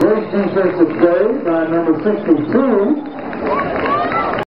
Great defensive play by number 62.